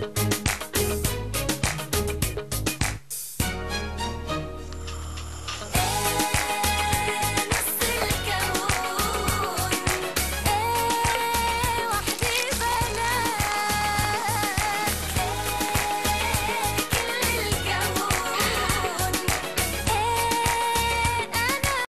Bye.